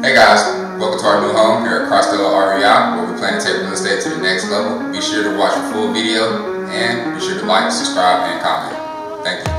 Hey guys, welcome to our new home here at Crossdale REI where we plan to take real estate to the next level. Be sure to watch the full video and be sure to like, subscribe, and comment. Thank you.